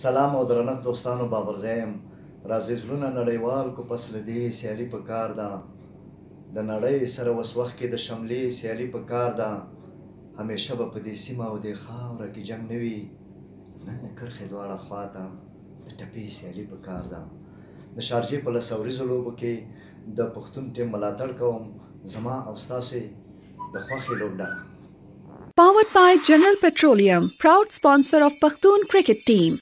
سلام او درنښت دوستانو بابرزی یم راځئ زړونه نړیوال کو پس له دې سیالي په کار ده د نړۍ سره اوس وخت کې د شملې سیالي په کار ده همیشه به په دې سیمه او دې خاوره کې جنګ نه وي نن د کرښې دواړه خوا ته د ټپې سیالي په کار ده د شارجې په لس اوریزو لوبو کې د پښتون ټیم ملاتړ کوم زما او ستاسو د خوښې لوبډله Powered by General Petroleum, proud sponsor of Pakhtun cricket team.